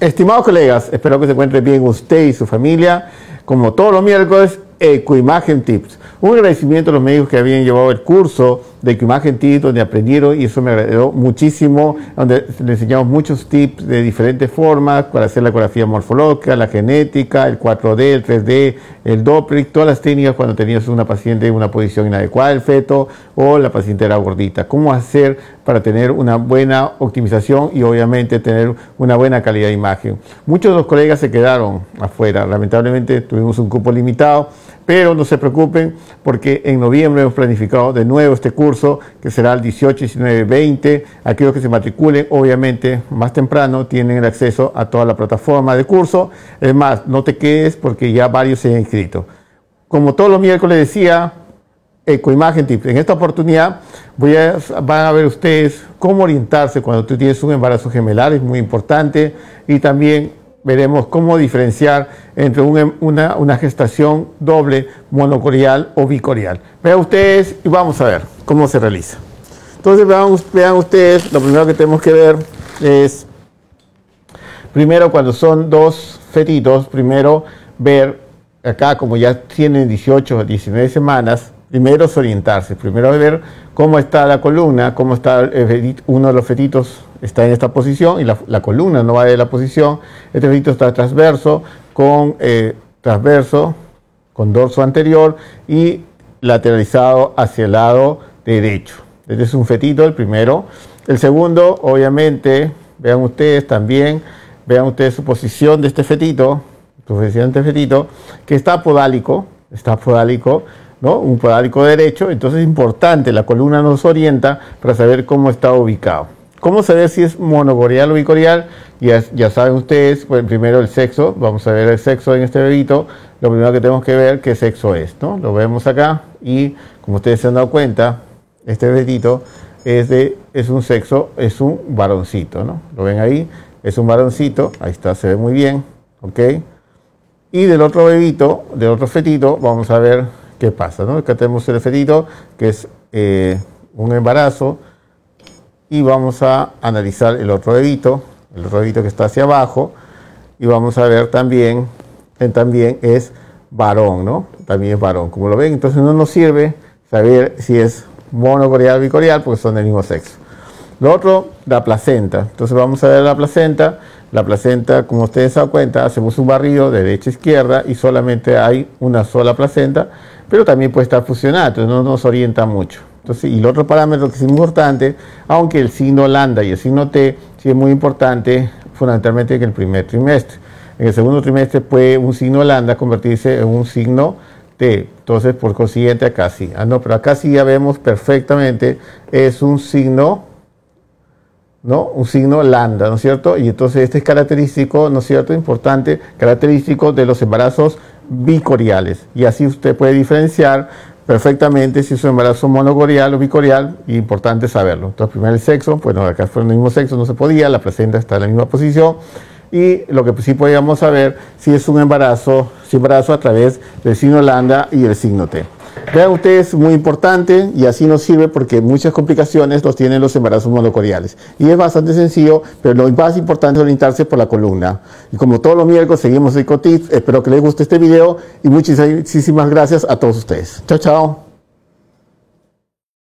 Estimados colegas, espero que se encuentre bien usted y su familia. Como todos los miércoles, Ecoimagen Tips. Un agradecimiento a los médicos que habían llevado el curso de Ecoimagen Tips, donde aprendieron y eso me agradó muchísimo, donde les enseñamos muchos tips de diferentes formas para hacer la ecografía morfológica, la genética, el 4D, el 3D, el Doppler, todas las técnicas cuando tenías una paciente en una posición inadecuada del feto o la paciente era gordita. Cómo hacer para tener una buena optimización y obviamente tener una buena calidad de imagen. Muchos de los colegas se quedaron afuera, lamentablemente tuvimos un cupo limitado pero no se preocupen porque en noviembre hemos planificado de nuevo este curso que será el 18, 19, 20. Aquellos que se matriculen, obviamente, más temprano tienen el acceso a toda la plataforma de curso. Es más, no te quedes porque ya varios se han inscrito. Como todos los miércoles decía, Ecoimagen Tips. En esta oportunidad voy a, van a ver ustedes cómo orientarse cuando tú tienes un embarazo gemelar, es muy importante, y también veremos cómo diferenciar entre una, gestación doble, monocorial o bicorial. Vean ustedes y vamos a ver cómo se realiza. Entonces vean, vean ustedes, lo primero que tenemos que ver es, primero cuando son dos fetitos, primero ver acá como ya tienen 18 o 19 semanas, primero es orientarse, primero ver cómo está la columna, cómo está uno de los fetitos está en esta posición y la, columna no va de la posición. Este fetito está transverso con eh, transverso con dorso anterior y lateralizado hacia el lado derecho. Este es un fetito, el primero. El segundo, obviamente, vean ustedes también, vean ustedes su posición de este fetito, su de este fetito, que está podálico, está podálico, ¿no? Un podálico derecho, entonces es importante, la columna nos orienta para saber cómo está ubicado. ¿Cómo saber si es monogorial o bicorial? Ya, ya saben ustedes, pues primero el sexo, vamos a ver el sexo en este bebito. Lo primero que tenemos que ver qué sexo es, ¿no? Lo vemos acá y como ustedes se han dado cuenta, este bebito es, de, es un sexo, es un varoncito, ¿no? Lo ven ahí, es un varoncito, ahí está, se ve muy bien, ¿ok? Y del otro bebito, del otro fetito, vamos a ver qué pasa, ¿no? Acá tenemos el fetito, que es eh, un embarazo, y vamos a analizar el otro dedito, el otro dedito que está hacia abajo y vamos a ver también, también es varón, ¿no? También es varón, como lo ven, entonces no nos sirve saber si es monocorial o bicorial porque son del mismo sexo. Lo otro, la placenta. Entonces vamos a ver la placenta. La placenta, como ustedes se dan cuenta, hacemos un barrido de derecha a izquierda y solamente hay una sola placenta, pero también puede estar fusionada, entonces no nos orienta mucho y el otro parámetro que es importante, aunque el signo lambda y el signo T sí es muy importante, fundamentalmente en el primer trimestre. En el segundo trimestre puede un signo lambda convertirse en un signo T. Entonces, por consiguiente, acá sí. Ah, no, pero acá sí ya vemos perfectamente, es un signo, ¿no? Un signo lambda, ¿no es cierto? Y entonces este es característico, ¿no es cierto? Importante, característico de los embarazos bicoriales. Y así usted puede diferenciar perfectamente si es un embarazo monogorial o bicorial, y importante saberlo. Entonces, primero el sexo, bueno, acá fue el mismo sexo, no se podía, la placenta está en la misma posición, y lo que sí podíamos saber si es un embarazo, si embarazo a través del signo lambda y el signo T. Vean ustedes, muy importante, y así nos sirve porque muchas complicaciones los tienen los embarazos monocoriales. Y es bastante sencillo, pero lo más importante es orientarse por la columna. Y como todos los miércoles seguimos Ecotips, espero que les guste este video y muchísimas gracias a todos ustedes. Chao, chao.